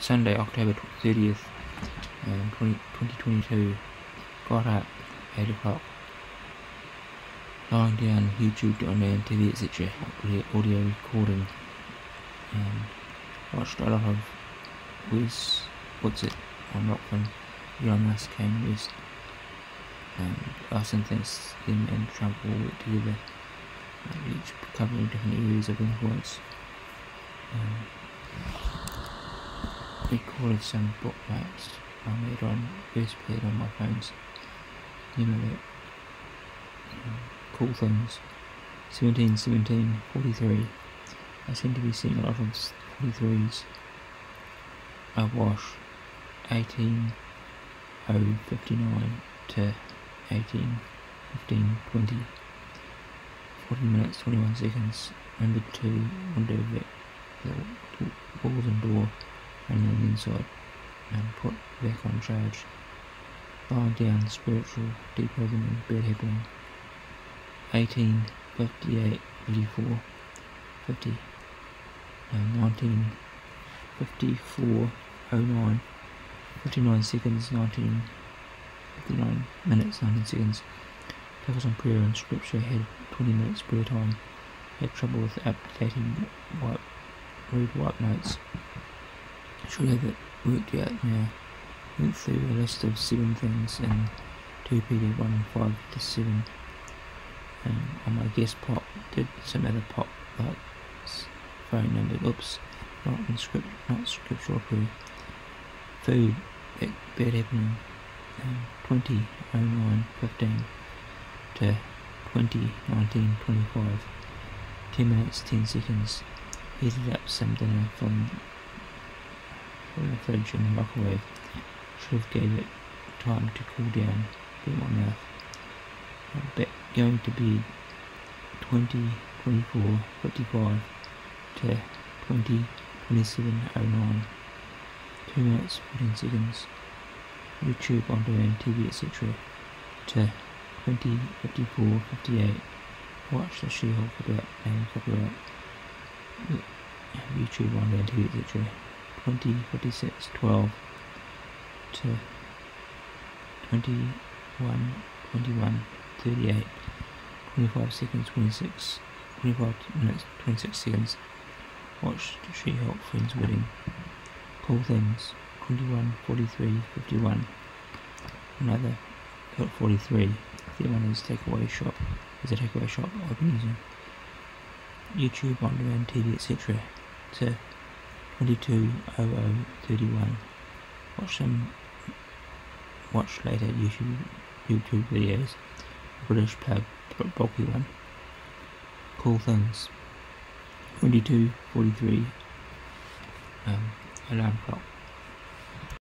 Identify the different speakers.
Speaker 1: Sunday, October 30th, um, 20, 2022. Got up 8 o'clock. Lying down YouTube on there, TV, etc. Audio, recording. Um, watched a lot of Wiz, what's it, on Rockman, Elon Musk came West. Um, Austin thinks him and Trump work together, each covering different areas of influence. Um, recorded some bookmarks I made on first played on my phones. You know that um, cool things. 17, 17, 43. I seem to be seeing a lot of 43s. I wash 18, 0, 59 to 18, 15, 20. 40 minutes, 21 seconds. Number 2, window walls and door and on the inside and put back on charge. Lying down spiritual deprogramming bad happening. 18, 58, 54, 50, uh, 19, 54, 09, 59 seconds, 19, 59 minutes, 19 seconds. Focus on prayer and scripture had 20 minutes prayer time. Had trouble with updating wipe, read wipe notes should have it worked yet now. Went through a list of seven things in 2PD 1 to 7. And on my guest pop, did some other pop like phone number, oops, not in script, not scriptural proof. Food, bad, bad happening, um, 20 09 15 to 20 19 25. 10 minutes 10 seconds. Heated up some dinner from in the fridge and the microwave should have gave it time to cool down in my mouth. But going to be 20, 24, 55 to 20, 27, 09. 2 minutes, 14 seconds. YouTube on demand TV, etc. to 20, 54, 58. Watch the She-Hulk about name copyright. YouTube on demand TV, etc. 20, 46, 12 to 21, 21, 38, 25 seconds, 26, 25 minutes, 26 seconds. Watch She-Hulk Friends Wedding. Cool Things, 21, 43, 51. Another got 43. The other one is Takeaway Shop. Is a takeaway shop I've been using. YouTube on demand TV, etc. To 220031. Watch some watch later YouTube YouTube videos. British plug bulky one. Cool things. 2243 um, alarm clock.